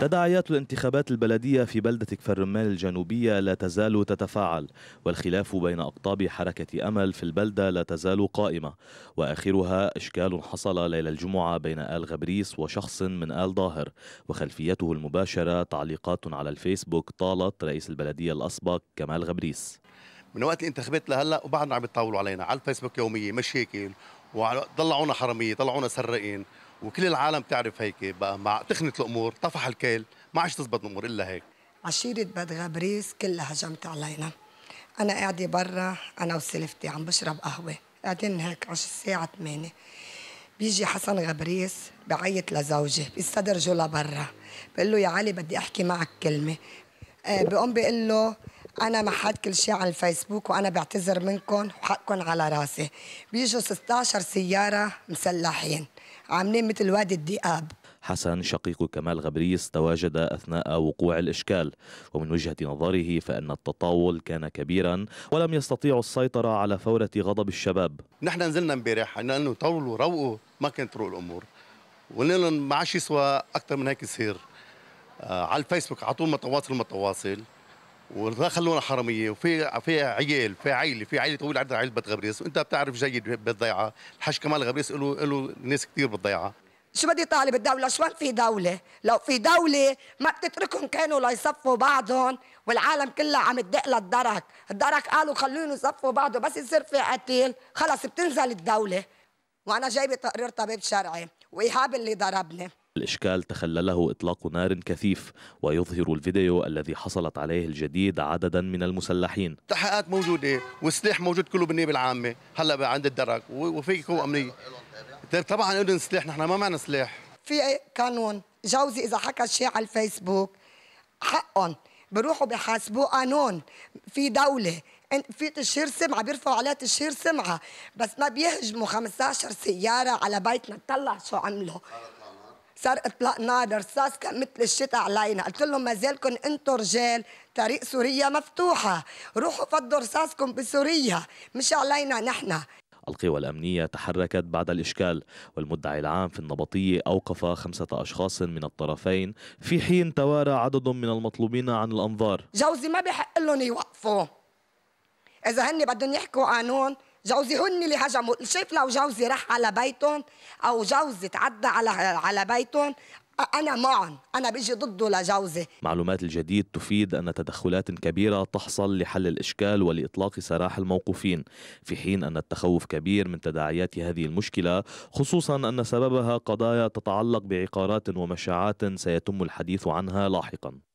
تداعيات الانتخابات البلدية في بلدة كفر رمان الجنوبية لا تزال تتفاعل والخلاف بين أقطاب حركة أمل في البلدة لا تزال قائمة. وآخرها إشكال حصل ليلة الجمعة بين آل غبريس وشخص من آل ظاهر. وخلفيته المباشرة تعليقات على الفيسبوك طالت رئيس البلدية الأسبق كمال غبريس. من وقت الانتخابات لهلأ وبعدنا عم يتطاولوا علينا على الفيسبوك يومية مشاكل وطلعونا حرامية طلعونا سرقين. وكل العالم تعرف هيك بقى مع تخنة الأمور طفح الكيل ما عادش تزبط الأمور إلا هيك. عشيرة بد غبريس كلها هجمت علينا. أنا قاعدة برا أنا وسلفتي عم بشرب قهوة. قاعدين هيك على الساعة 8 بيجي حسن غبريس بعيط لزوجي بيستدرجوا لبرا. بقول له يا علي بدي أحكي معك كلمة. آه بقوم بقول له أنا محد كل شيء على الفيسبوك وأنا بعتذر منكم وحقكم على راسي. بيجوا 16 سيارة مسلحين. عاملين مثل وادي الذئاب حسن شقيق كمال غبريس تواجد أثناء وقوع الإشكال. ومن وجهة نظره فإن التطاول كان كبيرا ولم يستطيعوا السيطرة على فورة غضب الشباب. نحن نزلنا امبارح قلنا لهم طولوا روقوا ما كانت تروق الأمور. وقلنا لهم ما عادش يسوى أكثر من هيك يصير. آه على الفيسبوك على طول متواصل متواصل. وخلونا حرامية وفي في عيال في عائله في عائله طويلة عندها عائله بتغبريس وأنت بتعرف جيد بالضيعة الحج كمال غبريس له له ناس كثير بالضيعة. شو بدي طالب الدولة؟ شو في دولة؟ لو في دولة ما بتتركهم كانوا ليصفوا بعضهم والعالم كلها عم تدق للدرك الدرك. قالوا خلوهم يصفوا بعض بس يصير في قتيل. خلص بتنزل الدولة. وأنا جايبة تقرير طبيب شرعي وإيهاب اللي ضربني. الإشكال تخلله إطلاق نار كثيف ويظهر الفيديو الذي حصلت عليه الجديد عددا من المسلحين. تحقيقات موجودة والسلاح موجود كله بالنيابة العامة هلأ عند الدرك وفي قوة أمنية. طيب طبعا لنا سلاح نحن ما معنا سلاح. في قانون جوزي إذا حكى شيء على الفيسبوك حقهم بروحوا بحاسبوه قانون في دولة في تشهير سمعة بيرفعوا عليها تشهير سمعة بس ما بيهجموا 15 سيارة على بيتنا طلع شو عملوا. صار اطلاق نار رصاص كان مثل الشتاء علينا. قلت لهم ما زالكم أنتم رجال. طريق سوريا مفتوحة. روحوا فضوا رصاصكم بسوريا. مش علينا نحن. القوى الأمنية تحركت بعد الإشكال والمدعي العام في النبطية أوقف خمسة أشخاص من الطرفين في حين توارى عدد من المطلوبين عن الأنظار. جوزي ما بحق لهم يوقفوا. إذا هن بدهم يحكوا قانون جوزي هن اللي هجموا شايف لو جوزي راح على بيتهم أو جوزي تعدى على على بيتهم أنا معهم أنا بيجي ضده لجوزي. معلومات الجديد تفيد أن تدخلات كبيرة تحصل لحل الإشكال ولإطلاق سراح الموقوفين في حين أن التخوف كبير من تداعيات هذه المشكلة خصوصا أن سببها قضايا تتعلق بعقارات ومشاعات سيتم الحديث عنها لاحقا.